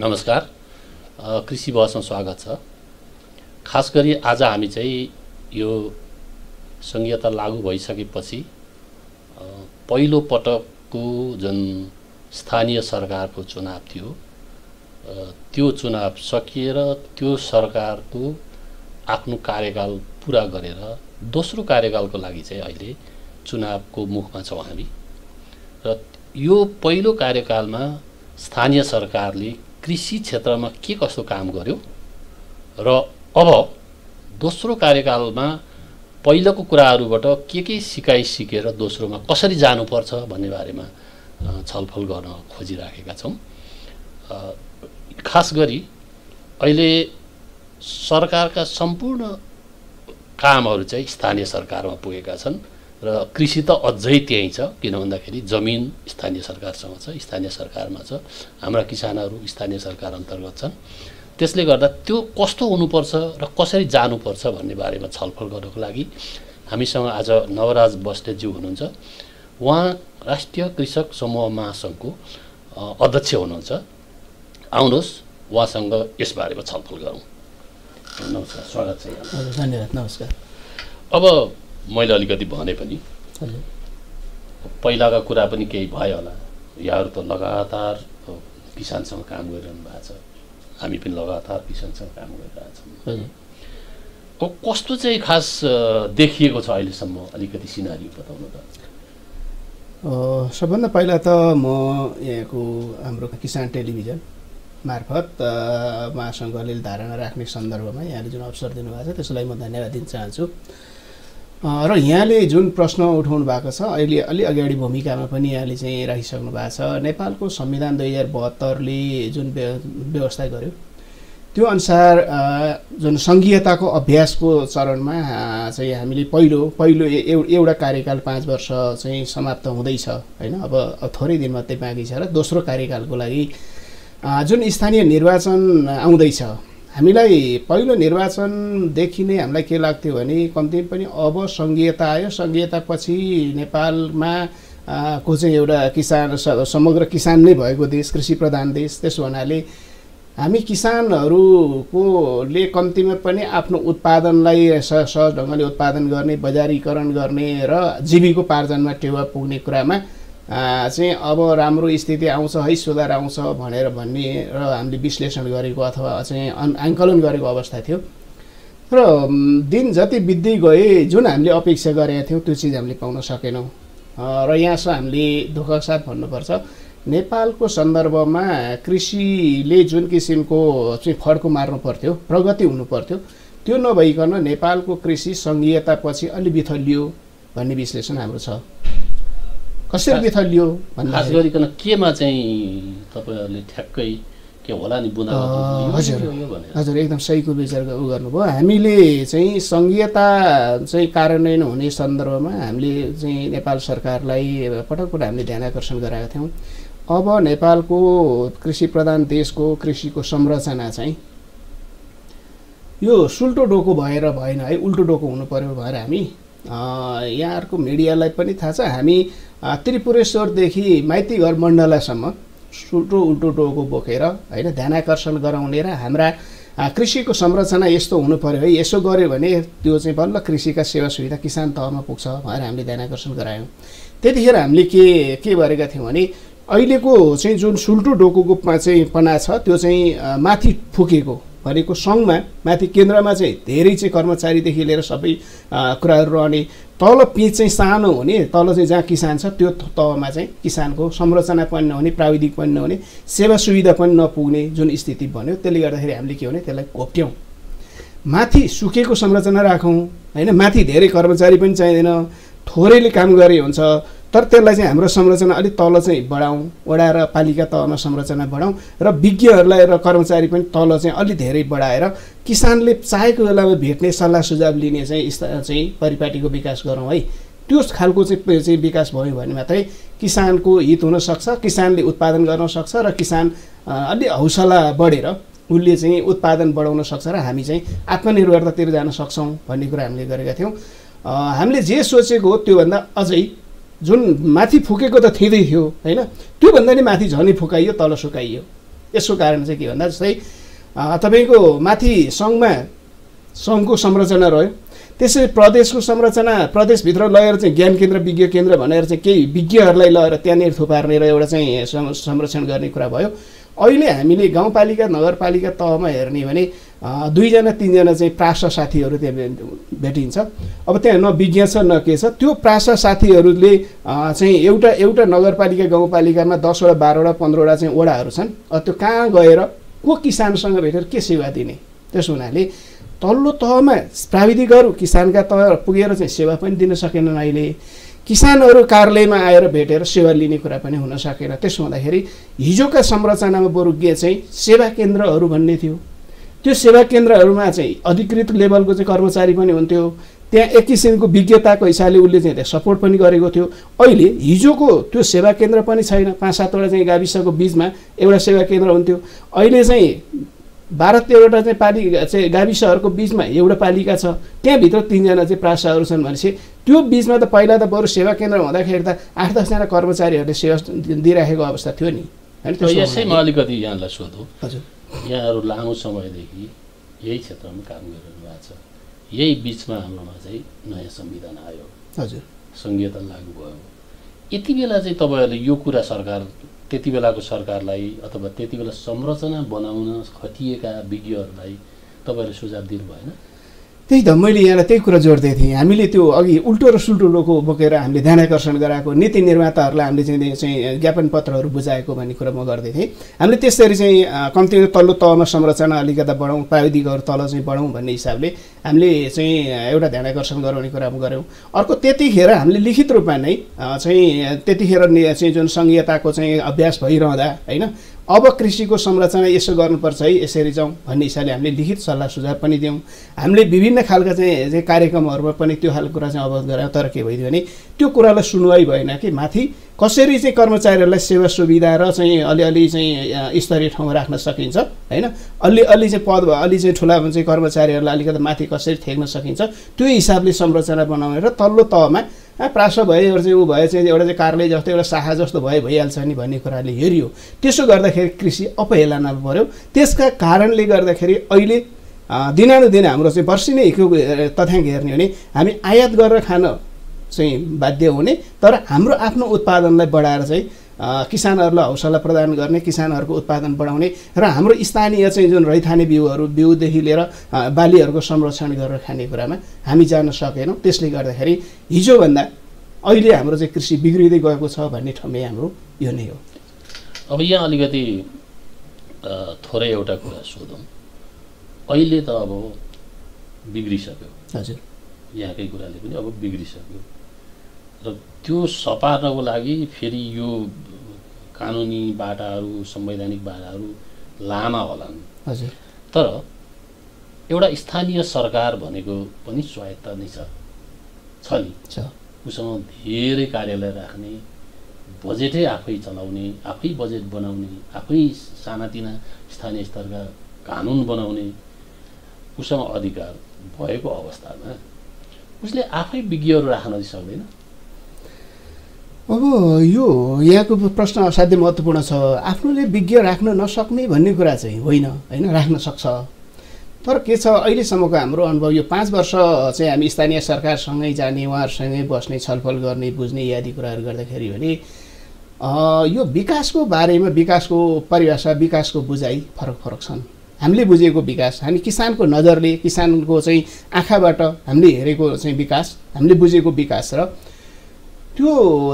नमस्कार। कृषि बहसमा स्वागत छ। खास गरी आज हामी चाहिँ यो संहिता लागू भइसकेपछि पहिलो पटकको जुन स्थानीय सरकारको चुनाव थियो त्यो चुनाव सकिएर त्यो सरकारको आफ्नो कार्यकाल पुरा गरेर दोस्रो कार्यकालको लागि चाहिँ अहिले चुनावको मुखमा छौँ हामी। र यो पहिलो कार्यकालमा स्थानीय सरकारले कृषि क्षेत्रमा के कस्तो काम गर्यो र अब दोस्रो कार्यकालमा पहिलोको कुराहरूबाट के के सिकाइ सिकेर दोस्रोमा कसरी जानुपर्छ भन्ने बारेमा छलफल गर्न खोजिराखेका छौँ। खास गरी अहिले सरकारका सम्पूर्ण कामहरू चाहिँ स्थानीय सरकारमा पुगेका छन् र कृषि त अझै त्यहीँ छ किन भन्दाखेरि जमिन स्थानीय सरकारसँग छ स्थानीय सरकारमा छ हाम्रा किसानहरू स्थानीय सरकार अन्तर्गत छन्। त्यसले गर्दा त्यो कस्तो हुनुपर्छ र कसरी जानुपर्छ भन्ने बारेमा छलफल गर्नको लागि हामीसँग आज नवराज बस्नेतज्यू हुनुहुन्छ। उहाँ राष्ट्रिय कृषक समूह महासङ्घको अध्यक्ष हुनुहुन्छ। आउनुहोस् उहाँसँग यसबारेमा छलफल गरौँ। नमस्कार स्वागत छ धन्यवाद नमस्कार। अब मैले अलिकति भने पनि पहिलाका कुरा पनि केही भयो होला। यहाँहरू त लगातार किसानसँग काम गरिरहनु भएको छ। हामी पनि लगातार किसानसँग काम गरिरहेछौँ। कस्तो चाहिँ खास देखिएको छ अहिलेसम्म? अलिकति सिनारी बताउनु त। सबभन्दा पहिला त म यहाँको हाम्रो किसान टेलिभिजन मार्फत महासङ्घ अलिअलि धारणा राख्ने सन्दर्भमा यहाँले जुन अवसर दिनुभएको छ त्यसलाई म धन्यवाद दिन चाहन्छु। र यहाँले जुन प्रश्न उठाउनु भएको छ अहिले अलि अगाडि भूमिकामा पनि यहाँले चाहिँ राखिसक्नु भएको छ। नेपालको संविधान दुई हजार बहत्तरले जुन व्यवस्था गर्यो त्यो अनुसार जुन सङ्घीयताको अभ्यासको चरणमा चाहिँ हामीले पहिलो पहिलो एउटा कार्यकाल पाँच वर्ष चाहिँ समाप्त हुँदैछ होइन? अब थोरै दिन मात्रै बाँकी छ र दोस्रो कार्यकालको लागि जुन स्थानीय निर्वाचन आउँदैछ हामीलाई पहिलो निर्वाचनदेखि नै हामीलाई के लाग्थ्यो भने कम्ती पनि अब सङ्घीयता आयो। सङ्घीयतापछि नेपालमा को चाहिँ एउटा किसान समग्र किसान नै भएको देश कृषि प्रधान देश त्यसो हुनाले हामी किसानहरूकोले कम्तीमा पनि आफ्नो उत्पादनलाई सहज ढङ्गले उत्पादन गर्ने बजारीकरण गर्ने र जीविकोपार्जनमा टेवा पुग्ने कुरामा चाहिँ अब राम्रो स्थिति आउँछ है सुधार आउँछ भनेर भन्ने र हामीले विश्लेषण गरेको अथवा चाहिँ आङ्कलन गरेको अवस्था थियो। र दिन जति बित्दै गए जुन हामीले अपेक्षा गरेका थियौँ त्यो चिज हामीले पाउन सकेनौँ। र यहाँसम्म हामीले दुःख साथ भन्नुपर्छ। नेपालको सन्दर्भमा कृषिले जुन किसिमको चाहिँ फड्को मार्नु पर्थ्यो प्रगति हुनु पर्थ्यो त्यो नभइकन नेपालको कृषि सङ्घीयतापछि अलि बिथलियो भन्ने विश्लेषण हाम्रो छ। कसरी बिथलियो खास गरिकन केमा चाहिँ तपाईँहरूले ठ्याक्कै के होला नि बुना हजुर। हजुर एकदम सहीको विचार उ गर्नुभयो। हामीले चाहिँ सङ्घीयता चाहिँ कार्यान्वयन हुने सन्दर्भमा हामीले चाहिँ नेपाल सरकारलाई पटक पटक हामीले ध्यान आकर्षण गराएका थियौँ। अब नेपालको कृषि प्रधान देशको कृषिको संरचना चाहिँ यो सुल्टो डोको भएर भएन है उल्टो डोको हुनु पऱ्यो भनेर हामी। यहाँहरूको मिडियालाई पनि थाहा छ हामी त्रिपुरेश्वरदेखि माइतीघर मण्डलासम्म सुल्टो उल्टो डोको बोकेर होइन ध्यान आकर्षण गराउने र हाम्रा कृषिको संरचना यस्तो हुनु पऱ्यो है। यसो गऱ्यो भने त्यो चाहिँ बल्ल कृषिका सेवा सुविधा किसान तहमा पुग्छ भनेर हामीले ध्यान आकर्षण गरायौँ। त्यतिखेर हामीले के के गरेका थियौँ भने अहिलेको चाहिँ जुन सुल्टो डोकोको चाहिँ पना छ त्यो चाहिँ माथि फुकेको। भनेको सङ्घमा माथि केन्द्रमा चाहिँ धेरै चाहिँ कर्मचारीदेखि लिएर सबै कुराहरू रहने तल पिच चाहिँ सानो हुने तल चाहिँ जहाँ किसान छ त्यो तहमा चाहिँ किसानको संरचना पनि नहुने प्राविधिक पनि नहुने सेवा सुविधा पनि नपुग्ने जुन स्थिति भन्यो त्यसले गर्दाखेरि हामीले के भने त्यसलाई घोप्ट्यौँ माथि सुकेको संरचना राखौँ होइन? माथि धेरै कर्मचारी पनि चाहिँदैन थोरैले काम गरे हुन्छ तर त्यसलाई चाहिँ हाम्रो संरचना अलिक तल चाहिँ बढाउँ वडा पालिका तहमा संरचना बढाउँ र विज्ञहरूलाई र कर्मचारी पनि तल चाहिँ अलिक धेरै बढाएर किसानले चाहेको बेलामा भेट्ने सल्लाह सुझाव लिने चाहिँ चाहिँ परिपाटीको विकास गरौँ है। त्यो खालको चाहिँ चाहिँ विकास भयो भने मात्रै किसानको हित हुनसक्छ किसानले उत्पादन गर्न सक्छ र किसान अलि हौसला बढेर उसले चाहिँ उत्पादन बढाउन सक्छ र हामी चाहिँ आत्मनिर्भरतातिर जान सक्छौँ भन्ने कुरा हामीले गरेका थियौँ। हामीले जे सोचेको हो त्योभन्दा अझै जुन माथि फुकेको त थिँदै थियो होइन? त्योभन्दा नि माथि झनै फुकाइयो तल सुकाइयो। यसको कारण चाहिँ के भन्दा जस्तै तपाईँको माथि सङ्घमा सङ्घको संरचना रह्यो। त्यसै प्रदेशको संरचना प्रदेशभित्र लगेर चाहिँ ज्ञान केन्द्र विज्ञ केन्द्र भनेर चाहिँ केही विज्ञहरूलाई लगेर त्यहाँनिर थुपार्ने र एउटा चाहिँ संरक्षण गर्ने कुरा भयो। अहिले हामीले गाउँपालिका नगरपालिका तहमा हेर्ने भने दुईजना तिनजना चाहिँ प्रास साथीहरू त्यहाँ भेटिन्छ। अब त्यहाँ न विज्ञ छ न के छ त्यो प्रास साथीहरूले चाहिँ एउटा एउटा नगरपालिका गाउँपालिकामा दसवटा बाह्रवटा पन्ध्रवटा चाहिँ वडाहरू छन्। त्यो कहाँ गएर को किसानसँग भेटेर के सेवा दिने? त्यसो हुनाले तल्लो तहमा प्राविधिकहरू किसानका तह पुगेर चाहिँ सेवा पनि दिन सकेनन् अहिले। किसानहरू कार्यालयमा आएर भेटेर सेवा लिने कुरा पनि हुन सकेन। त्यसो हुँदाखेरि हिजोका संरचनामा बरु के चाहिँ सेवा केन्द्रहरू भन्ने थियो। त्यो सेवा केन्द्रहरूमा चाहिँ अधिकृत लेभलको चाहिँ कर्मचारी पनि हुन्थ्यो। त्यहाँ एक किसिमको विज्ञताको हिसाबले उसले चाहिँ त्यहाँ सपोर्ट पनि गरेको थियो। अहिले हिजोको त्यो सेवा केन्द्र पनि छैन। पाँच सातवटा चाहिँ गाविसको बिचमा एउटा सेवा केन्द्र हुन्थ्यो। अहिले चाहिँ बाह्र तेह्रवटा चाहिँ पालिका चाहिँ गाविसहरूको बिचमा एउटा पालिका छ। त्यहाँभित्र तिनजना चाहिँ प्रासाहरू छन् भनेपछि त्यो बिचमा त पहिला त बरु सेवा केन्द्र हुँदाखेरि त आठ दसजना कर्मचारीहरूले सेवा दिइराखेको अवस्था थियो नि। होइन यसैमा अलिकति यहाँलाई सोधौँ। हजुर। यहाँहरू लामो समयदेखि यही क्षेत्रमा काम गरिरहनु भएको छ। यही बिचमा हाम्रोमा चाहिँ नयाँ संविधान आयो। हजुर। सङ्घीयता लागू भयो। यति बेला चाहिँ तपाईँहरूले यो कुरा सरकार त्यति बेलाको सरकारलाई अथवा त्यति बेला संरचना बनाउन खटिएका विज्ञहरूलाई तपाईँहरूले सुझाव दिनु भएन त्यही त मैले यहाँलाई त्यही कुरा जोड्दै थिएँ। हामीले त्यो अघि उल्टो र सुल्टोको बोकेर हामीले ध्यान आकर्षण गराएको नीति निर्माताहरूलाई हामीले चाहिँ चाहिँ ज्ञापन पत्रहरू बुझाएको भन्ने कुरा म गर्दै थिएँ। हामीले त्यसरी चाहिँ कम्ती तल्लो तहमा संरचना अलिकता बढाउँ प्राविधिकहरू तल चाहिँ बढाउँ भन्ने हिसाबले हामीले चाहिँ एउटा ध्यान आकर्षण गराउने कुरा गऱ्यौँ। अर्को त्यतिखेर हामीले लिखित रूपमा नै चाहिँ त्यतिखेर चाहिँ जुन सङ्घीयताको चाहिँ अभ्यास भइरहँदा होइन अब कृषिको संरचना यसो गर्नुपर्छ है यसरी जाउँ भन्ने हिसाबले हामीले लिखित सल्लाह सुझाव पनि दियौँ। हामीले विभिन्न खालका चाहिँ कार्यक्रमहरूमा पनि त्यो खालको कुरा चाहिँ अवगत गरायौँ तर के भइदियो भने त्यो कुरालाई सुनवाई भएन कि माथि कसरी चाहिँ कर्मचारीहरूलाई सेवा सुविधा र चाहिँ अलिअलि चाहिँ स्तरीय ठाउँमा राख्न सकिन्छ होइन? अलि अलि चाहिँ पद अलि चाहिँ ठुला चाहिँ कर्मचारीहरूलाई अलिकति माथि कसरी थेक्न सकिन्छ त्यो हिसाबले संरचना बनाउने र तल्लो तहमा प्रास भए एउटा चाहिँ ऊ भए चाहिँ एउटा चाहिँ कार्यालय जस्तो एउटा शाखा जस्तो भए भइहाल्छ नि भन्ने कुराले हेरियो त्यसो गर्दाखेरि कृषि अपहेलना पऱ्यो त्यसका कारणले गर्दाखेरि अहिले दिनानुदिन हाम्रो चाहिँ वर्षी नै तथ्याङ्क हेर्ने हो भने हामी आयात गरेर खान चाहिँ बाध्य हुने तर हाम्रो आफ्नो उत्पादनलाई बढाएर चाहिँ किसानहरूलाई हौसला प्रदान गर्ने किसानहरूको उत्पादन बढाउने र हाम्रो स्थानीय चाहिँ जुन रैथाने बिउहरू बिउदेखि लिएर बालीहरूको संरक्षण गरेर खाने कुरामा हामी जान सकेनौँ। त्यसले गर्दाखेरि हिजोभन्दा अहिले हाम्रो चाहिँ कृषि बिग्रिँदै गएको छ भन्ने ठम्मे हाम्रो यो नै हो। अब यहाँ अलिकति थोरै एउटा कुरा सोधौँ। अहिले त अब बिग्रिसक्यो। हजुर। यहाँकै कुराले पनि अब बिग्रिसक्यो। र त्यो सपार्नको लागि फेरि यो कानुनी बाटाहरू संवैधानिक बाटाहरू लामा होलान्। हजुर। तर एउटा स्थानीय सरकार भनेको पनि स्वायत्त नै छ। छ नि? उसँग धेरै कार्यालय राख्ने बजेटै आफै चलाउने आफै बजेट बनाउने आफै सानातिना स्थानीय स्तरका कानुन बनाउने उसँग अधिकार भएको अवस्थामा उसले आफै विज्ञहरू राख्न सक्दैन। अब यो यहाँको प्रश्न असाध्यै महत्त्वपूर्ण छ। आफ्नोले विज्ञ राख्न नसक्ने भन्ने कुरा चाहिँ होइन होइन? राख्न सक्छ। तर के छ? अहिलेसम्मको हाम्रो अनुभव यो पाँच वर्ष चाहिँ हामी स्थानीय सरकारसँगै जाने उहाँहरूसँगै बस्ने छलफल गर्ने बुझ्ने आदि कुराहरू गर्दाखेरि भने यो विकासको बारेमा विकासको परिभाषा विकासको बुझाइ फरक फरक छन्। हामीले बुझेको विकास हामी किसानको नजरले किसानको चाहिँ आँखाबाट हामीले हेरेको चाहिँ विकास हामीले बुझेको विकास र त्यो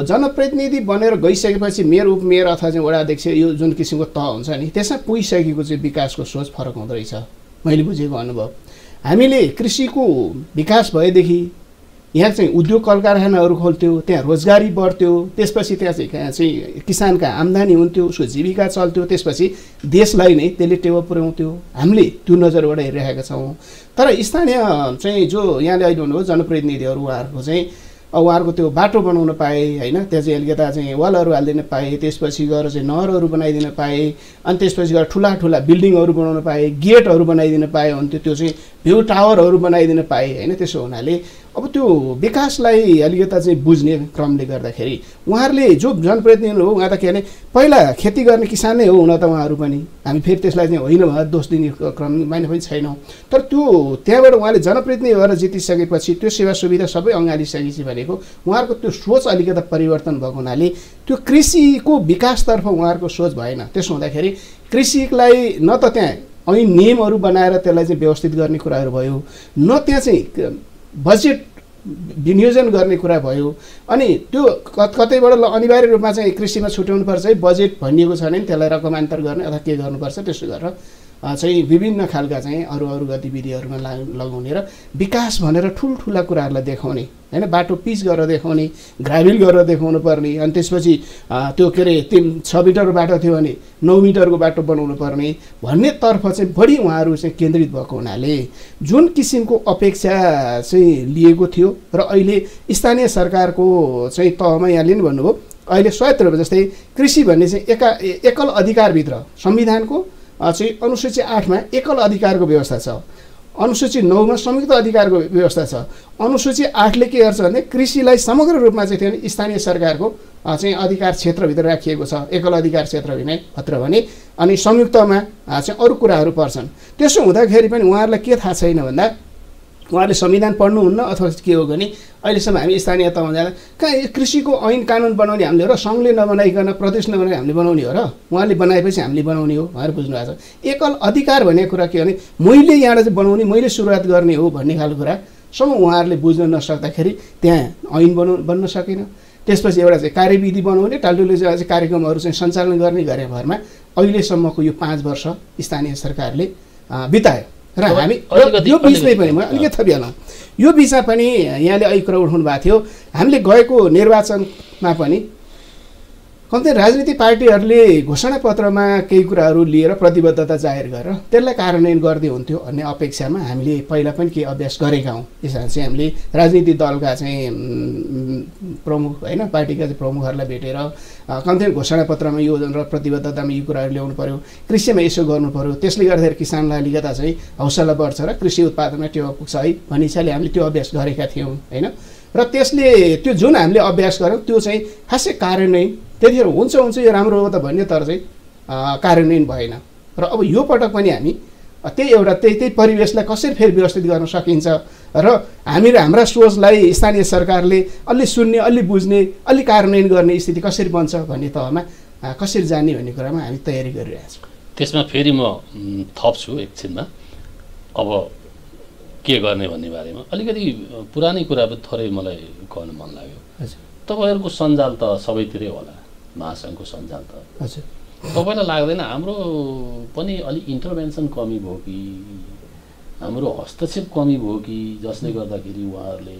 जनप्रतिनिधि बनेर गइसकेपछि मेयर उपमेयर अथवा चाहिँ वडा अध्यक्ष यो जुन किसिमको तह हुन्छ नि त्यसमा पुगिसकेको चाहिँ विकासको सोच फरक हुँदो रहेछ। मैले बुझेको अनुभव। हामीले कृषिको विकास भएदेखि यहाँ चाहिँ उद्योग कल कारखानाहरू खोल्थ्यो त्यहाँ रोजगारी बढ्थ्यो त्यसपछि त्यहाँ चाहिँ चाहिँ किसानका आम्दानी हुन्थ्यो उसको जीविका चल्थ्यो त्यसपछि देशलाई नै त्यसले टेवा पुर्याउँथ्यो। हामीले त्यो नजरबाट हेरिरहेका छौँ। तर स्थानीय चाहिँ जो यहाँले अहिले हुनुभयो जनप्रतिनिधिहरू उहाँहरूको चाहिँ उहाँहरूको त्यो बाटो बनाउन पाएँ होइन? त्यहाँ चाहिँ अलिकता चाहिँ वालहरू हालिदिन पाएँ त्यसपछि गएर चाहिँ नहरहरू बनाइदिन पाएँ अनि त्यसपछि गएर ठुला ठुला बिल्डिङहरू बनाउन पाएँ गेटहरू बनाइदिन पाएँ हुन्थ्यो त्यो चाहिँ भ्यू टावरहरू बनाइदिन पाएँ होइन? त्यसो हुनाले अब त्यो विकासलाई अलिकता चाहिँ बुझ्ने क्रमले गर्दाखेरि उहाँहरूले जो जनप्रतिनिधि हो उहाँ त के भने पहिला खेती गर्ने किसान नै हो हुन त उहाँहरू पनि। हामी फेरि त्यसलाई चाहिँ होइन भनेर दोष दिने क्रममा पनि छैनौँ। तर त्यो त्यहाँबाट उहाँले जनप्रतिनिधि भएर जितिसकेपछि त्यो सेवा सुविधा सबै अँगालिसकेपछि भनेको उहाँहरूको त्यो सोच अलिकता परिवर्तन भएको हुनाले त्यो कृषिको विकासतर्फ उहाँहरूको सोच भएन। त्यसो हुँदाखेरि कृषिलाई न त त्यहाँ ऐन नियमहरू बनाएर त्यसलाई चाहिँ व्यवस्थित गर्ने कुराहरू भयो न त्यहाँ चाहिँ बजेट विनियोजन गर्ने कुरा भयो। अनि त्यो कतैबाट अनिवार्य रूपमा चाहिँ कृषिमा छुट्याउनु पर्छ है बजेट भनिएको छ भने त्यसलाई रकमान्तर गर्ने अथवा के गर्नुपर्छ त्यसो गरेर चाहिँ विभिन्न खालका चाहिँ अरू अरू गतिविधिहरूमा ला लगाउने र विकास भनेर ठुल्ठुला कुराहरूलाई देखाउने होइन? बाटो पिच गरेर देखाउने ग्राभिल गरेर देखाउनु पर्ने अनि त्यसपछि त्यो के अरे तिन छ मिटरको बाटो थियो भने नौ मिटरको बाटो बनाउनु पर्ने भन्नेतर्फ चाहिँ बढी उहाँहरू चाहिँ केन्द्रित भएको हुनाले जुन किसिमको अपेक्षा चाहिँ लिएको थियो र अहिले स्थानीय सरकारको चाहिँ तहमा यहाँले नि भन्नुभयो अहिले स्वायत्त जस्तै कृषि भन्ने चाहिँ एका एकल अधिकारभित्र संविधानको चाहिँ अनुसूची आठमा एकल अधिकारको व्यवस्था छ। अनुसूची नौमा संयुक्त अधिकारको व्यवस्था छ। अनुसूची आठले के गर्छ भने कृषिलाई समग्र रूपमा चाहिँ थियो स्थानीय सरकारको चाहिँ अधिकार क्षेत्रभित्र राखिएको छ। एकल अधिकार क्षेत्र भने भित्र भने अनि संयुक्तमा चाहिँ अरू कुराहरू पर्छन्। त्यसो हुँदाखेरि पनि उहाँहरूलाई के थाहा छैन भन्दा उहाँहरूले संविधान पढ्नुहुन्न अथवा के हो भने अहिलेसम्म हामी स्थानीय तहमा जाँदा कहाँ कृषिको ऐन कानुन बनाउने हामीले हो र सङ्घले नबनाइकन प्रदेश नबनाइ हामीले बनाउने हो र उहाँले बनाएपछि हामीले बनाउने हो भनेर बुझ्नु भएको छ। एकल अधिकार भन्ने कुरा के भने मैले यहाँबाट चाहिँ बनाउने मैले सुरुवात गर्ने हो भन्ने खालको कुरासम्म उहाँहरूले बुझ्न नसक्दाखेरि त्यहाँ ऐन बनाउ बन्न सकेन। त्यसपछि एउटा चाहिँ कार्यविधि बनाउने टालटुले चाहिँ कार्यक्रमहरू चाहिँ सञ्चालन गर्ने गरे भरमा अहिलेसम्मको यो पाँच वर्ष स्थानीय सरकारले बितायो। र हामी यो बिचमै पनि म अलिकति थपिहालौँ यो बिचमा पनि यहाँले अहिले कुरा उठाउनु भएको थियो। हामीले गएको निर्वाचनमा पनि कम्ती राजनीतिक पार्टीहरूले घोषणापत्रमा केही कुराहरू लिएर प्रतिबद्धता जाहेर गरेर त्यसलाई कार्यान्वयन गर्दै हुन्थ्यो भन्ने अपेक्षामा हामीले पहिला पनि केही अभ्यास गरेका हौँ। यसमा चाहिँ हामीले राजनीतिक दलका चाहिँ प्रमुख होइन पार्टीका चाहिँ प्रमुखहरूलाई भेटेर कम्ती घोषणापत्रमा यो र प्रतिबद्धतामा यो कुराहरू ल्याउनु पऱ्यो कृषिमा यसो गर्नु पऱ्यो त्यसले गर्दाखेरि किसानलाई अलिकता चाहिँ हौसला बढ्छ र कृषि उत्पादनमा टेवा पुग्छ है। भन्ने हिसाबले हामीले त्यो अभ्यास गरेका थियौँ होइन? र त्यसले त्यो जुन हामीले अभ्यास गऱ्यौँ त्यो चाहिँ खासै कार्यान्वयन त्यतिखेर हुन्छ हुन्छ यो राम्रो हो त भन्ने तर चाहिँ कार्यान्वयन भएन। र अब यो पटक पनि हामी त्यही एउटा त्यही त्यही परिवेशलाई कसरी फेरि व्यवस्थित गर्न सकिन्छ र हामी हाम्रा सोचलाई स्थानीय सरकारले अलि सुन्ने अलि बुझ्ने अलि कार्यान्वयन गर्ने स्थिति कसरी बन्छ भन्ने तहमा कसरी जाने भन्ने कुरामा हामी तयारी गरिरहेछौँ। त्यसमा फेरि म थप्छु एकछिनमा। अब के गर्ने भन्ने बारेमा। अलिकति पुरानै कुरा पनि थोरै मलाई कहनु मन लाग्यो। तपाईँहरूको सञ्जाल त सबैतिरै होला महासङ्घको सञ्जाल त। तपाईँलाई लाग्दैन हाम्रो पनि अलिक इन्टरभेन्सन कमी भयो कि? हाम्रो हस्तक्षेप कमी भयो कि? जसले गर्दाखेरि उहाँहरूले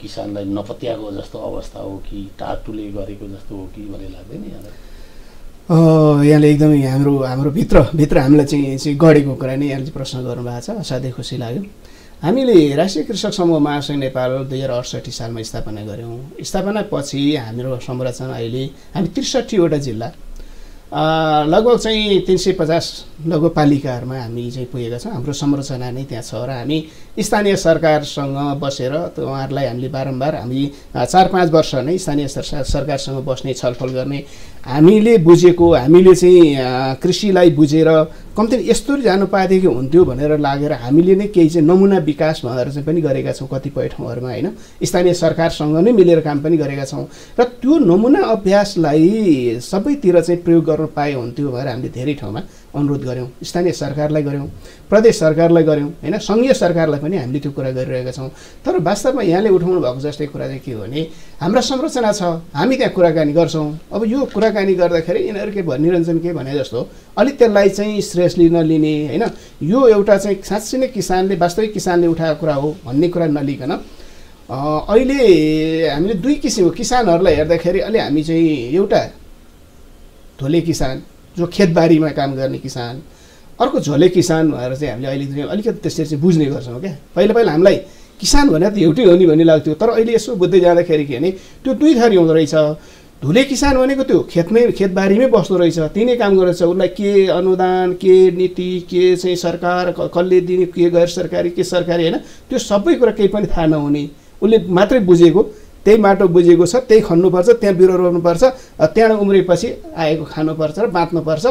किसानलाई नपत्याएको जस्तो अवस्था हो कि? टाटुले गरेको जस्तो हो कि? भन्ने लाग्दैन यहाँलाई? यहाँले एकदमै हाम्रो हाम्रो भित्र भित्र हामीलाई चाहिँ चाहिँ गढेको कुरा नै यहाँले प्रश्न गर्नुभएको छ। असाध्यै खुसी लाग्यो। हामीले राष्ट्रिय कृषक समूह महासङ्घ नेपाल दुई हजार अडसट्ठी सालमा स्थापना गऱ्यौँ। स्थापनापछि हाम्रो संरचना अहिले हामी त्रिसठीवटा जिल्ला। लगभग चाहिँ तिन सय पचास नगरपालिकाहरूमा हामी चाहिँ पुगेका छौँ। हाम्रो संरचना नै त्यहाँ छ र हामी स्थानीय सरकारसँग बसेर उहाँहरूलाई हामीले बारम्बार हामी चार पाँच वर्ष नै स्थानीय सरकारसँग बस्ने छलफल गर्ने हामीले बुझेको हामीले चाहिँ कृषिलाई बुझेर कम्ती यस्तो जानु पाएदेखि हुन्थ्यो भनेर लागेर हामीले नै केही चाहिँ नमुना विकास भनेर चाहिँ पनि गरेका छौँ कतिपय ठाउँहरूमा होइन? स्थानीय सरकारसँग नै मिलेर काम पनि गरेका छौँ। र त्यो नमुना अभ्यासलाई सबैतिर चाहिँ प्रयोग गर्न पाए हुन्थ्यो भनेर हामीले धेरै ठाउँमा अनुरोध गऱ्यौँ स्थानीय सरकारलाई गऱ्यौँ प्रदेश सरकारलाई गऱ्यौँ होइन? सङ्घीय सरकारलाई पनि हामीले त्यो कुरा गरिरहेका छौँ। तर वास्तवमा यहाँले उठाउनु भएको जस्तै कुरा चाहिँ के हो भने हाम्रा संरचना छ हामी त्यहाँ कुराकानी गर्छौँ। अब यो कुराकानी गर्दाखेरि यिनीहरू के निरञ्जन के भने जस्तो अलिक त्यसलाई चाहिँ श्रेयस लिन लिने होइन? यो एउटा चाहिँ साँच्चै नै किसानले वास्तविक किसानले उठाएको कुरा हो भन्ने कुरा नलिकन अहिले हामीले दुई किसिमको किसानहरूलाई हेर्दाखेरि अलि हामी चाहिँ एउटा धोले किसान जो खेतबारीमा काम गर्ने किसान अर्को झोले किसान भनेर चाहिँ हामीले अहिले अलिकति त्यसरी चाहिँ बुझ्ने गर्छौँ क्या? पहिला पहिला हामीलाई किसान भनेर त एउटै हो नि भन्ने लाग्थ्यो तर अहिले यसो बुझ्दै जाँदाखेरि के भने त्यो दुई थरी हुँदो रहेछ। धुले किसान भनेको त्यो खेतमै खेतबारीमै बस्दो रहेछ। तिनै काम गरेछ उसलाई के अनुदान के नीति के चाहिँ सरकार कसले दिने के गैर सरकारी के सरकारी होइन? त्यो सबै कुरा केही पनि थाहा नहुने। उसले मात्रै बुझेको। त्यही माटो बुझेको छ त्यही खन्नुपर्छ त्यहाँ बिरुवा रोप्नुपर्छ त्यहाँ उम्रेपछि आएको खानुपर्छ र बाँच्नुपर्छ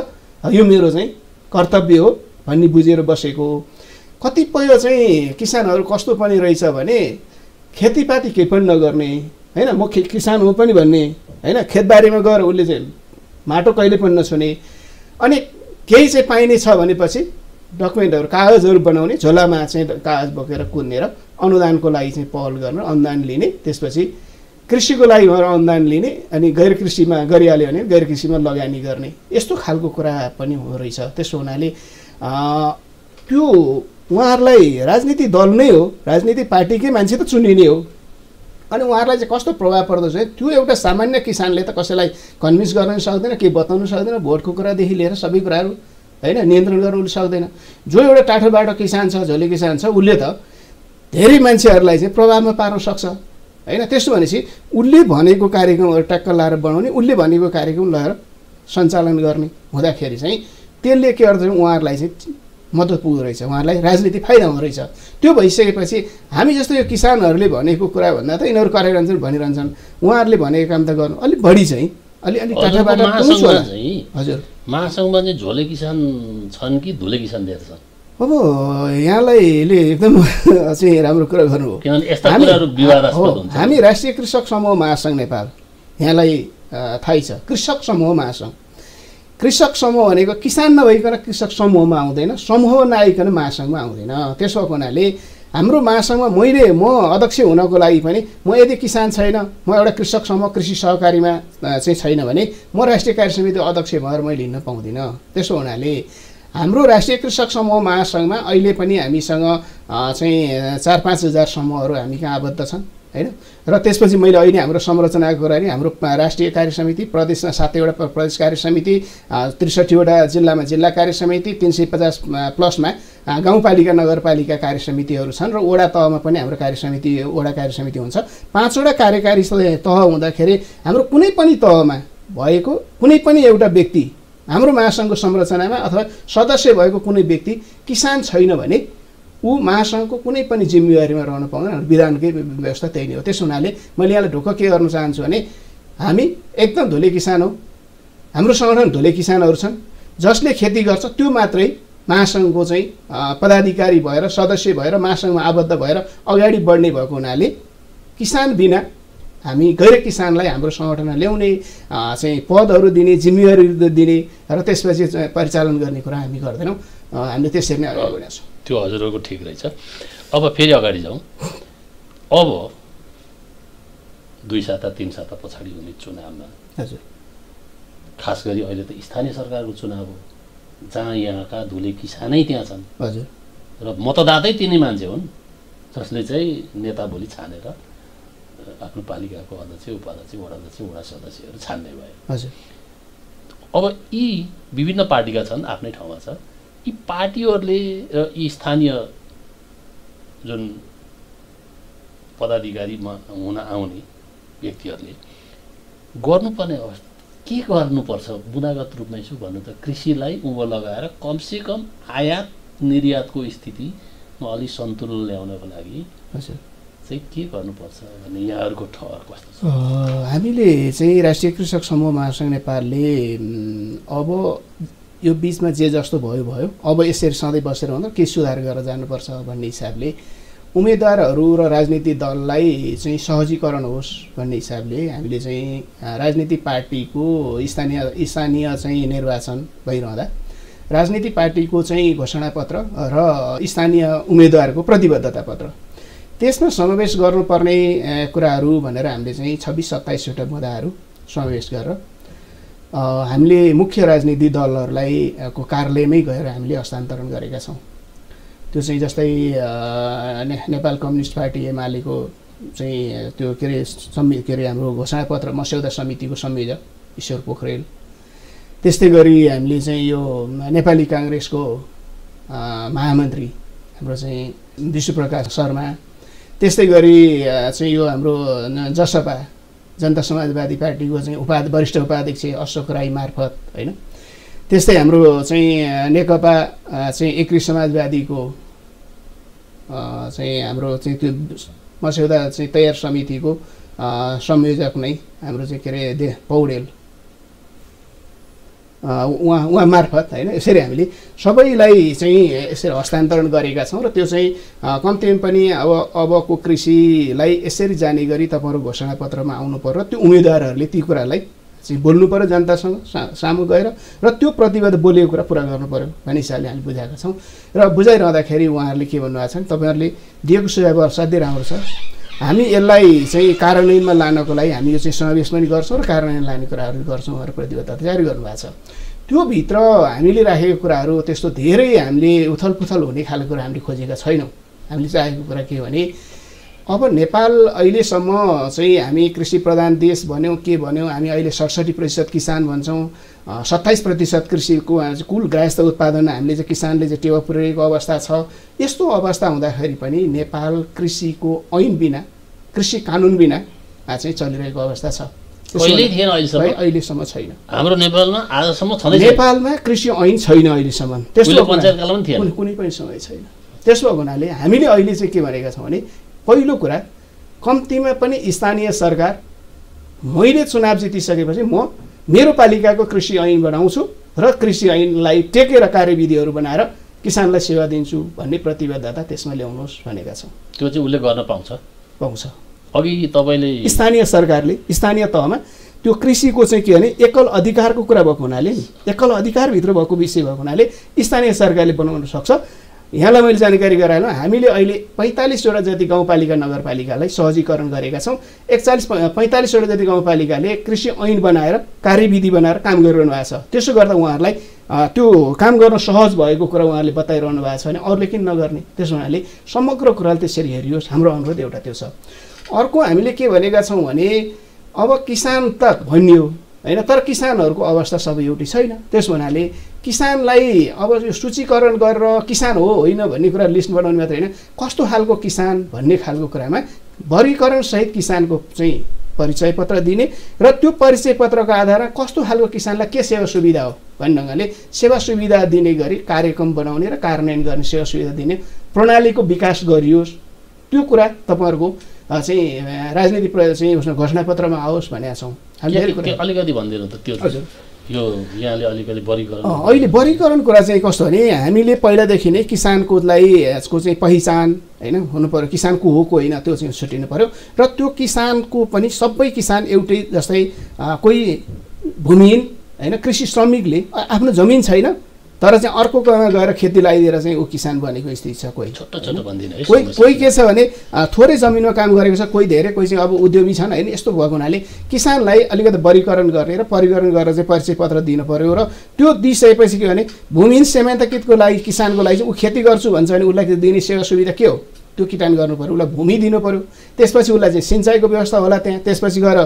यो मेरो चाहिँ कर्तव्य हो भन्ने बुझेर बसेको कतिपय चाहिँ किसानहरू कस्तो पनि रहेछ भने खेतीपाती केही पनि नगर्ने होइन? म किसान हो पनि भन्ने होइन? खेतबारीमा गएर उसले चाहिँ माटो कहिले पनि नछुने। अनि केही चाहिँ पाइने छ भनेपछि डकुमेन्टहरू कागजहरू बनाउने झोलामा चाहिँ कागज बोकेर कुद्नेर अनुदानको लागि चाहिँ पहल गर्न अनुदान लिने त्यसपछि कृषिको लागि भएर अनुदान लिने अनि गैर कृषिमा गरिहाल्यो भने गैर कृषिमा लगानी गर्ने यस्तो खालको कुरा पनि हुँदो रहेछ। त्यसो हुनाले त्यो उहाँहरूलाई राजनीति दल नै हो राजनीतिक पार्टीकै मान्छे त चुनिने हो। अनि उहाँहरूलाई चाहिँ कस्तो प्रभाव पर्दछ त्यो एउटा सामान्य किसानले त कसैलाई कन्भिन्स गर्न सक्दैन केही बताउनु सक्दैन भोटको कुरादेखि लिएर सबै कुराहरू होइन नियन्त्रण गर्न उसले सक्दैन। जो एउटा टाठो बाटो किसान छ झोले किसान छ उसले त धेरै मान्छेहरूलाई चाहिँ प्रभावमा पार्न सक्छ। होइन त्यसो भनेपछि उसले भनेको कार्यक्रमहरू ट्याक्क लाएर बनाउने उसले भनेको कार्यक्रम लगाएर सञ्चालन गर्ने हुँदाखेरि चाहिँ त्यसले के गर्छ उहाँहरूलाई चाहिँ मद्दत पुग्दो रहेछ उहाँहरूलाई राजनीति फाइदा हुँदो रहेछ। त्यो भइसकेपछि हामी जस्तो यो किसानहरूले भनेको कुरा भन्दा त यिनीहरू कराइरहन्छन् भनिरहन्छन्। उहाँहरूले भनेको काम त गर्नु अलिक बढी चाहिँ अलि अलिक हजुर। महासङ्घमा चाहिँ झोले किसान छन् कि धुले किसान धेरै छन् अब यहाँलाईले एकदम चाहिँ राम्रो कुरा गर्नुभयो हामी राष्ट्रिय कृषक समूह महासङ्घ नेपाल। यहाँलाई थाहै छ। कृषक समूह महासङ्घ। कृषक समूह भनेको किसान नभइकन कृषक समूहमा आउँदैन समूह नआइकन महासङ्घमा आउँदैन। त्यसो भएको हुनाले हाम्रो महासङ्घमा मैले म अध्यक्ष हुनको लागि पनि म यदि किसान छैन म एउटा कृषक समूह कृषि सहकारीमा चाहिँ छैन भने म राष्ट्रिय कार्य समिति अध्यक्ष भएर मैले हिँड्न पाउँदिनँ। त्यसो हुनाले हाम्रो राष्ट्रिय कृषक समूह महासङ्घमा अहिले पनि हामीसँग चाहिँ चार पाँच हजार समूहहरू हामी कहाँ आबद्ध छन्। होइन? र त्यसपछि मैले अहिले हाम्रो संरचनाको कुरा नि हाम्रो राष्ट्रिय कार्य समिति प्रदेशमा सातैवटा प्रदेश कार्य समिति त्रिसठीवटा जिल्लामा जिल्ला कार्य समिति तिन सय पचास प्लसमा गाउँपालिका नगरपालिका कार्य समितिहरू छन् र वडा तहमा पनि हाम्रो कार्य समिति वडा कार्य समिति हुन्छ। पाँचवटा कार्यकारी तह हुँदाखेरि हाम्रो कुनै पनि तहमा भएको कुनै पनि एउटा व्यक्ति हाम्रो महासङ्घको संरचनामा अथवा सदस्य भएको कुनै व्यक्ति किसान छैन भने ऊ महासङ्घको कुनै पनि जिम्मेवारीमा रहन पाउँदैन विधानकै व्यवस्था त्यही नै हो। त्यस हुनाले मैले यहाँलाई ढुक्क के गर्न चाहन्छु भने हामी एकदम धुले किसान हो। हाम्रो सङ्गठन धुले किसानहरू छन्। जसले खेती गर्छ त्यो मात्रै महासङ्घको चाहिँ पदाधिकारी भएर सदस्य भएर महासङ्घमा आबद्ध भएर अगाडि बढ्ने भएको हुनाले किसान बिना हामी गैर किसानलाई हाम्रो सङ्गठनमा ल्याउने चाहिँ पदहरू दिने जिम्मेवारी दिने र त्यसपछि परिचालन गर्ने कुरा हामी गर्दैनौँ। हामीले त्यसरी नै अगाडि बढेका छौँ त्यो हजुरहरूको ठिक रहेछ। अब फेरि अगाडि जाउँ। अब दुई साता तिन साता पछाडि हुने चुनावमा हजुर। खास गरी अहिले त स्थानीय सरकारको चुनाव हो। जहाँ यहाँका धुले किसानै त्यहाँ छन्। हजुर। र मतदातै तिनै मान्छे हुन् जसले चाहिँ नेता भोलि छानेर आफ्नो पालिकाको अध्यक्ष उपाध्यक्ष वडा अध्यक्ष वडा सदस्यहरू छान्ने भयो। हजुर। अब यी विभिन्न पार्टीका छन् आफ्नै ठाउँमा छ। यी पार्टीहरूले र यी स्थानीय जुन पदाधिकारीमा हुन आउने व्यक्तिहरूले गर्नुपर्ने अवस्था के गर्नुपर्छ? बुदागत रूपमा यसो भन्नु त कृषिलाई उँभो लगाएर कमसेकम आयात निर्यातको स्थितिमा अलिक सन्तुलन ल्याउनको लागि चाहिँ के गर्नुपर्छ भन्ने यहाँहरूको ठहर कस्तो छ? हामीले चाहिँ राष्ट्रिय कृषक समूह महासङ्घ नेपालले अब यो बिचमा जे जस्तो भयो भयो। अब यसरी सधैँ बसेर हुँदा केही सुधार गरेर जानुपर्छ भन्ने हिसाबले उम्मेदवारहरू र राजनीतिक दललाई चाहिँ सहजीकरण होस् भन्ने हिसाबले हामीले चाहिँ राजनीतिक पार्टीको स्थानीय स्थानीय चाहिँ निर्वाचन भइरहँदा राजनीतिक पार्टीको चाहिँ घोषणापत्र र स्थानीय उम्मेदवारको प्रतिबद्धता पत्र त्यसमा समावेश गर्नुपर्ने कुराहरू भनेर हामीले चाहिँ छब्बिस सत्ताइसवटा मुद्दाहरू समावेश गरेर हामीले मुख्य राजनीतिक दलहरूलाई को कार्यालयमै गएर हामीले हस्तान्तरण गरेका छौँ। त्यो चाहिँ जस्तै ने नेपाल कम्युनिस्ट पार्टी एमालेको चाहिँ त्यो के अरे संवि के अरे हाम्रो घोषणापत्र मस्यौदा समितिको संयोजक ईश्वर पोखरेल। त्यस्तै गरी हामीले चाहिँ यो नेपाली काङ्ग्रेसको महामन्त्री हाम्रो चाहिँ विश्वप्रकाश शर्मा। त्यस्तै गरी चाहिँ यो हाम्रो जसपा जनता समाजवादी पार्टीको चाहिँ उपा वरिष्ठ उपाध्यक्ष अशोक राई मार्फत होइन? त्यस्तै हाम्रो चाहिँ नेकपा चाहिँ एकृ समाजवादीको चाहिँ हाम्रो चाहिँ त्यो मस्यौदा चाहिँ तयार समितिको संयोजक नै हाम्रो चाहिँ के अरे दे पौडेल। उहाँ उहाँ मार्फत होइन यसरी हामीले सबैलाई चाहिँ यसरी हस्तान्तरण गरेका छौँ र त्यो चाहिँ कम्तीमा पनि अब अबको कृषिलाई यसरी जाने गरी तपाईँहरू घोषणापत्रमा आउनु पर्यो त्यो उम्मेदवारहरूले ती कुरालाई चाहिँ बोल्नु पऱ्यो जनतासँग सामु गएर र त्यो प्रतिबद्ध बोलेको कुरा पुरा गर्नु पऱ्यो भन्ने हिसाबले हामीले बुझाएका छौँ। र बुझाइरहँदाखेरि उहाँहरूले के भन्नुभएको छ भने तपाईँहरूले दिएको सुझाव असाध्यै राम्रो छ। हामी यसलाई चाहिँ कार्यान्वयनमा लानको लागि हामी यो चाहिँ समावेश पनि गर्छौँ र कार्यान्वयन लाने कुराहरू गर्छौँ भनेर प्रतिबद्धता जारी गर्नुभएको छ। त्योभित्र हामीले राखेको कुराहरू त्यस्तो धेरै हामीले उथल पुथल हुने खालको कुरा हामीले खोजेका छैनौँ। हामीले चाहेको कुरा के भने अब नेपाल अहिलेसम्म चाहिँ हामी कृषि प्रधान देश भन्यौँ के भन्यौँ हामी अहिले सडसठी प्रतिशत किसान भन्छौँ सत्ताइस प्रतिशत कृषिको कुल ग्राहस्थ उत्पादन हामीले चाहिँ किसानले चाहिँ टेवा पुर्याएको अवस्था छ। यस्तो अवस्था हुँदाखेरि पनि नेपाल कृषिको ऐन बिना कृषि कानुन बिना चाहिँ चलिरहेको अवस्था छ। अहिलेसम्म? छैन। हाम्रो नेपालमा आजसम्म नेपालमा कृषि ऐन छैन अहिलेसम्म। त्यस्तो कुनै पनि समय छैन। त्यसो हुनाले हामीले अहिले चाहिँ के भनेका छौँ भने पहिलो कुरा कम्तीमा पनि स्थानीय सरकार मैले चुनाव जितिसकेपछि म मेरो पालिकाको कृषि ऐन बनाउँछु र कृषि ऐनलाई टेकेर कार्यविधिहरू बनाएर किसानलाई सेवा दिन्छु भन्ने प्रतिबद्धता त्यसमा ल्याउनुहोस् भनेका छौँ। त्यो चाहिँ उसले गर्न पाउँछ। पाउँछ। अघि तपाईँले स्थानीय सरकारले स्थानीय तहमा त्यो कृषिको चाहिँ के भने एकल अधिकारको कुरा भएको हुनाले एकल अधिकारभित्र भएको विषय भएको हुनाले स्थानीय सरकारले बनाउन सक्छ। यहाँलाई मैले जानकारी गराएन। हामीले अहिले पैँतालिसवटा जति गाउँपालिका नगरपालिकालाई सहजीकरण गरेका छौँ। एकचालिस पैँतालिसवटा जति गाउँपालिकाले कृषि ऐन बनाएर कार्यविधि बनाएर काम गरिरहनु भएको छ। त्यसो गर्दा उहाँहरूलाई त्यो काम गर्न सहज भएको कुरा उहाँहरूले बताइरहनु भएको छ भने अरूले किन नगर्ने? त्यसो हुनाले समग्र कुराले त्यसरी हेरियोस्। हाम्रो अनुरोध एउटा त्यो छ। अर्को हामीले के भनेका छौँ भने अब किसान त भनियो होइन तर किसानहरूको अवस्था सबै एउटै छैन। त्यस हुनाले किसानलाई अब यो सूचीकरण गरेर किसान हो होइन भन्ने कुरा लिस्ट बनाउने मात्रै होइन। कस्तो खालको किसान भन्ने खालको कुरामा वर्गीकरणसहित किसानको चाहिँ परिचय पत्र दिने र त्यो परिचय पत्रको आधारमा कस्तो खालको किसानलाई के सेवा सुविधा हो भन्ने ढङ्गले सेवा सुविधा दिने गरी कार्यक्रम बनाउने र कार्यान्वयन गर्ने सेवा सुविधा दिने प्रणालीको विकास गरियोस्। त्यो कुरा तपाईँहरूको चाहिँ राजनीति चाहिँ उसमा घोषणापत्रमा आओस् भनेका छौँ। अलिकति भनिदिनु त त्यो यो यहाँले अलिकति वर्गीकरण अहिले वर्गीकरण कुरा चाहिँ कस्तो भने हामीले पहिलादेखि नै किसानकोलाई यसको चाहिँ पहिचान होइन हुनु पऱ्यो किसान को हो को होइन त्यो चाहिँ छुट्टिनु पऱ्यो र त्यो किसानको पनि सबै किसान एउटै जस्तै कोही भूमिहीन होइन कृषि श्रमिकले आफ्नो जमिन छैन तर चाहिँ अर्कोकोमा गएर खेती लगाइदिएर चाहिँ ऊ किसान बनेको स्थिति छ कोही। छोटो छोटो कोही कोही के छ भने थोरै जमिनमा काम गरेको छ कोही धेरै कोही चाहिँ अब उद्योगी छन् होइन? यस्तो भएको हुनाले किसानलाई अलिकति वर्गीकरण गर्ने र परिकरण गरेर चाहिँ परिचय पत्र दिनु पऱ्यो र त्यो दिइसकेपछि के भने भूमिहीन सेमान्तकितको लागि किसानको लागि चाहिँ ऊ खेती गर्छु भन्छ भने उसलाई दिने सेवा सुविधा के हो? त्यो किटान गर्नु पऱ्यो उसलाई भूमि दिनु पऱ्यो त्यसपछि उसलाई चाहिँ सिँचाइको व्यवस्था होला त्यहाँ। त्यसपछि गएर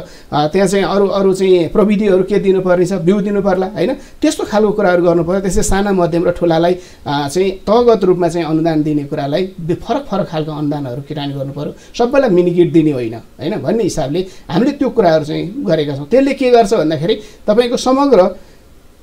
त्यहाँ चाहिँ अरू अरू चाहिँ प्रविधिहरू के दिनुपर्ने छ बिउ दिनु पर्ला होइन? त्यस्तो खालको कुराहरू गर्नु पऱ्यो त्यसै साना मध्यम र ठुलालाई चाहिँ तहगत रूपमा चाहिँ अनुदान दिने कुरालाई फरक फरक खालको अनुदानहरू किटान गर्नु पऱ्यो सबैलाई मिनिकिट दिने होइन होइन? भन्ने हिसाबले हामीले त्यो कुराहरू चाहिँ गरेका छौँ। त्यसले के गर्छ भन्दाखेरि तपाईँको समग्र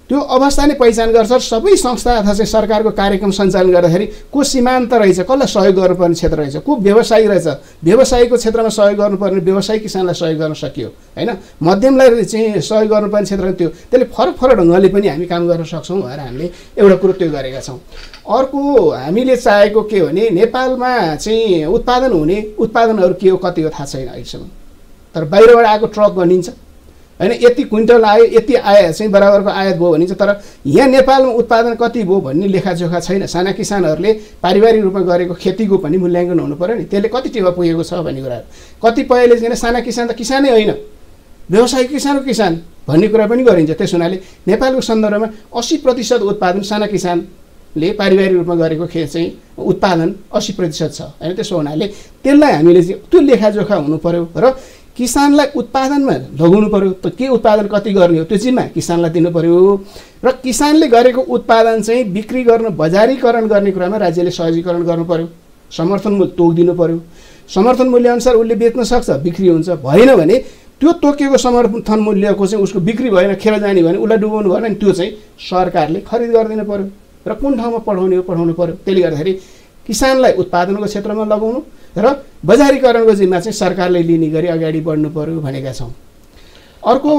त्यो अवस्था नै पहिचान गर्छ सबै संस्था अथवा चाहिँ सरकारको कार्यक्रम सञ्चालन गर्दाखेरि को सीमान्त रहेछ कसलाई सहयोग गर्नुपर्ने क्षेत्र रहेछ को व्यवसायी रहेछ व्यवसायीको क्षेत्रमा सहयोग गर्नुपर्ने व्यवसायी किसानलाई सहयोग गर्न सकियो होइन? मध्यमलाई चाहिँ सहयोग गर्नुपर्ने क्षेत्र त्यो त्यसले फरक फरक ढङ्गले पनि हामी काम गर्न सक्छौँ भनेर हामीले एउटा कुरो त्यो गरेका छौँ। अर्को हामीले चाहेको के हो भने नेपालमा चाहिँ उत्पादन हुने उत्पादनहरू के हो कति हो थाहा छैन अहिलेसम्म। तर बाहिरबाट आएको ट्रक बनिन्छ। होइन यति क्विन्टल आयो यति आय चाहिँ बराबरको आयात भयो भने चाहिँ तर यहाँ नेपालमा उत्पादन कति भयो भन्ने लेखाजोखा छैन। साना किसानहरूले पारिवारिक रूपमा गरेको खेतीको पनि मूल्याङ्कन हुनु पऱ्यो नि। त्यसले कति टेवा पुगेको छ भन्ने कुराहरू। कतिपयले चाहिँ साना किसान त किसानै होइन। व्यवसायिक किसानको किसान भन्ने कुरा पनि गरिन्छ। त्यस हुनाले नेपालको सन्दर्भमा अस्सी प्रतिशत उत्पादन साना किसानले पारिवारिक रूपमा गरेको खे चाहिँ उत्पादन अस्सी प्रतिशत छ। होइन त्यसो हुनाले त्यसलाई हामीले चाहिँ त्यो लेखाजोखा हुनु पऱ्यो र किसानलाई उत्पादनमा लगाउनु पऱ्यो त के उत्पादन कति गर्ने हो त्यो चिजमा किसानलाई दिनु पऱ्यो र किसानले गरेको उत्पादन चाहिँ बिक्री गर्न बजारीकरण गर्ने कुरामा राज्यले सहजीकरण गर्नु पऱ्यो समर्थन मूल्य तोक दिनु पऱ्यो समर्थन मूल्यअनुसार उसले बेच्न सक्छ बिक्री हुन्छ। भएन भने त्यो तोकिएको समर्थन मूल्यको चाहिँ उसको बिक्री भएन खेर जाने भने उसलाई डुबाउनु भएन नि त्यो चाहिँ सरकारले खरिद गरिदिनु पऱ्यो र कुन ठाउँमा पठाउने हो पठाउनु पऱ्यो त्यसले गर्दाखेरि किसानलाई उत्पादनको क्षेत्रमा लगाउनु र बजारीकरणको जिम्मा चाहिँ सरकारले लिने गरी अगाडि बढ्नु पऱ्यो भनेका छौँ। अर्को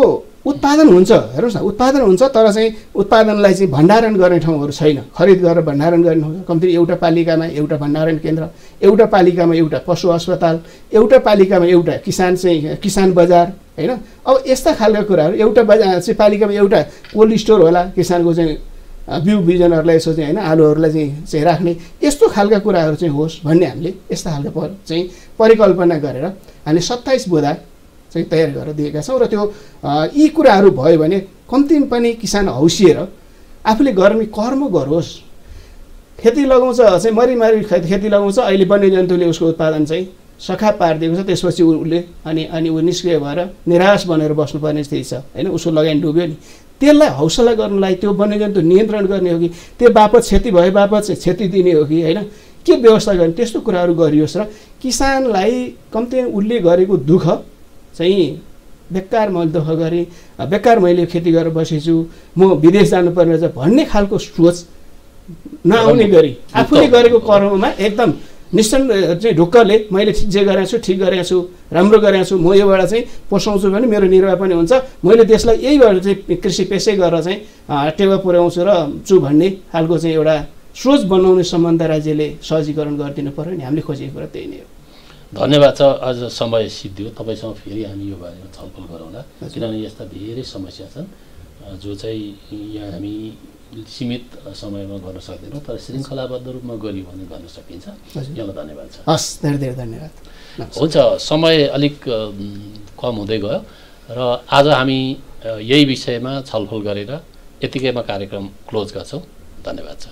उत्पादन हुन्छ हेर्नुहोस् न उत्पादन हुन्छ तर चाहिँ उत्पादनलाई चाहिँ भण्डारण गर्ने ठाउँहरू छैन। खरिद गरेर भण्डारण गर्ने ठाउँ कम्ती एउटा पालिकामा एउटा भण्डारण केन्द्र एउटा पालिकामा एउटा पशु अस्पताल एउटा पालिकामा एउटा किसान चाहिँ किसान बजार होइन? अब यस्ता खालका कुराहरू एउटा बजार चाहिँ पालिकामा एउटा कोल्ड स्टोर होला किसानको चाहिँ बिउ बिजनहरूलाई यसो चाहिँ होइन आलुहरूलाई चाहिँ चाहिँ राख्ने यस्तो खालका कुराहरू चाहिँ होस् भन्ने हामीले यस्ता खालका पर चाहिँ परिकल्पना गरेर हामीले सत्ताइस बुधा चाहिँ तयार गरेर दिएका छौँ र त्यो यी कुराहरू भयो भने कम्ती पनि किसान हौसिएर आफूले गर्ने कर्म गरोस्। खेती लगाउँछ चाहिँ मरिमारी खेती लगाउँछ अहिले वन्यजन्तुले उसको उत्पादन चाहिँ सखा पारिदिएको छ त्यसपछि उसले अनि अनि ऊ निष्क्रिय भएर निराश बनेर बस्नुपर्ने स्थिति छ। होइन उसको लगानी डुब्यो नि। त्यसलाई हौसला गर्नलाई त्यो वन्यजन्तु नियन्त्रण गर्ने हो कि त्यो बापत क्षति भए बापत चाहिँ क्षति दिने हो कि होइन? के व्यवस्था गर्ने? त्यस्तो कुराहरू गरियोस् र किसानलाई कम्ती उसले गरेको दुःख चाहिँ बेकार मैले दुःख गरेँ बेकार मैले खेती गरेर बसेछु म विदेश जानुपर्ने रहेछ भन्ने खालको सोच नआउने गरी आफूले गरेको कर्ममा एकदम निश्चय चाहिँ ढुक्कले मैले जे गरेको छु ठिक गरेको छु राम्रो गरेको छु म योबाट चाहिँ पोसाउँछु भने मेरो निर्वाह पनि हुन्छ। मैले देशलाई यहीबाट चाहिँ कृषि पेसै गरेर चाहिँ टेवा पुर्याउँछु र छु भन्ने खालको चाहिँ एउटा सोच बनाउने सम्बन्ध राज्यले सहजीकरण गरिदिनु पऱ्यो नि हामीले खोजेको कुरा त्यही नै हो। धन्यवाद छ। आज समय सिद्धियो। तपाईँसँग फेरि हामी यो बारेमा छलफल गरौँला। किनभने यस्ता धेरै समस्या छन्। जो चाहिँ यहाँ हामी सीमित समयमा गर्न सक्दैनौँ तर श्रृङ्खलाबद्ध रूपमा गऱ्यो भने गर्न सकिन्छ। यहाँलाई धन्यवाद छ। हस् धेरै धेरै धन्यवाद। हुन्छ समय अलिक कम हुँदै गयो र आज हामी यही विषयमा छलफल गरेर यतिकैमा कार्यक्रम क्लोज गर्छौँ। धन्यवाद छ।